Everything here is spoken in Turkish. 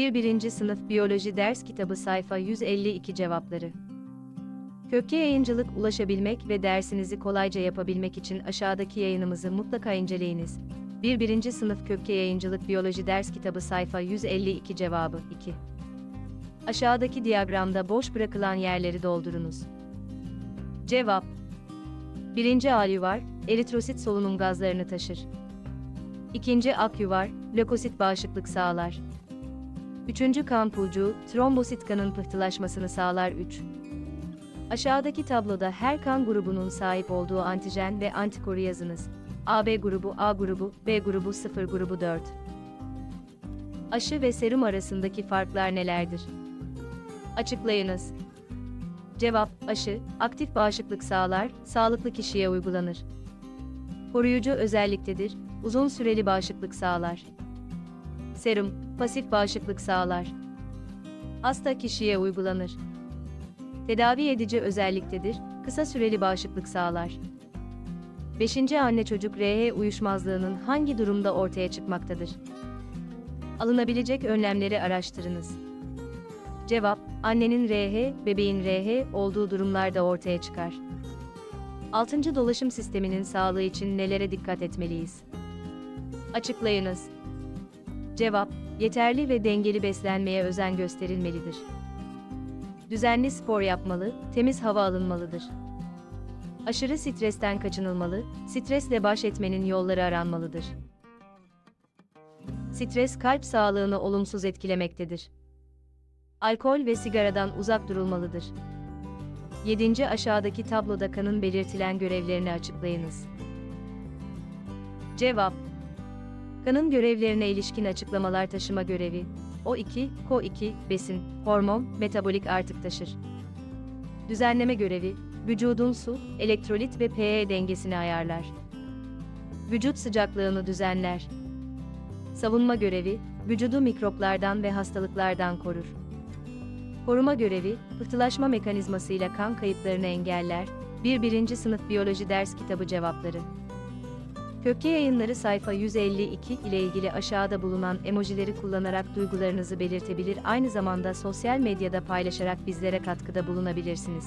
1. 1. Sınıf Biyoloji Ders Kitabı Sayfa 152 Cevapları Kökçe Yayıncılık ulaşabilmek ve dersinizi kolayca yapabilmek için aşağıdaki yayınımızı mutlaka inceleyiniz. 1. 1. Sınıf Kökçe Yayıncılık Biyoloji Ders Kitabı Sayfa 152 Cevabı 2 Aşağıdaki diyagramda boş bırakılan yerleri doldurunuz. Cevap 1. Alyuvar, eritrosit solunum gazlarını taşır. 2. Akyuvar, lökosit bağışıklık sağlar. 3. kan pulcuğu, trombosit kanın pıhtılaşmasını sağlar 3. Aşağıdaki tabloda her kan grubunun sahip olduğu antijen ve antikoru yazınız. AB grubu A grubu, B grubu 0 grubu 4. Aşı ve serum arasındaki farklar nelerdir? Açıklayınız. Cevap, aşı, aktif bağışıklık sağlar, sağlıklı kişiye uygulanır. Koruyucu özelliktedir, uzun süreli bağışıklık sağlar. Serum, pasif bağışıklık sağlar. Hasta kişiye uygulanır. Tedavi edici özelliktedir, kısa süreli bağışıklık sağlar. 5. Anne çocuk RH uyuşmazlığının hangi durumda ortaya çıkmaktadır? Alınabilecek önlemleri araştırınız. Cevap, annenin RH, bebeğin RH olduğu durumlarda ortaya çıkar. 6. Dolaşım sisteminin sağlığı için nelere dikkat etmeliyiz? Açıklayınız. Cevap, yeterli ve dengeli beslenmeye özen gösterilmelidir. Düzenli spor yapmalı, temiz hava alınmalıdır. Aşırı stresten kaçınılmalı, stresle baş etmenin yolları aranmalıdır. Stres kalp sağlığını olumsuz etkilemektedir. Alkol ve sigaradan uzak durulmalıdır. 7. Aşağıdaki tabloda kanın belirtilen görevlerini açıklayınız. Cevap Kanın görevlerine ilişkin açıklamalar taşıma görevi. O2, Ko2, besin, hormon, metabolik artık taşır. Düzenleme görevi, vücudun su, elektrolit ve pH dengesini ayarlar. Vücut sıcaklığını düzenler. Savunma görevi, vücudu mikroplardan ve hastalıklardan korur. Koruma görevi, pıhtılaşma mekanizmasıyla kan kayıplarını engeller. 1. 1. Sınıf Biyoloji Ders Kitabı Cevapları Kökçe yayınları sayfa 152 ile ilgili aşağıda bulunan emojileri kullanarak duygularınızı belirtebilir aynı zamanda sosyal medyada paylaşarak bizlere katkıda bulunabilirsiniz.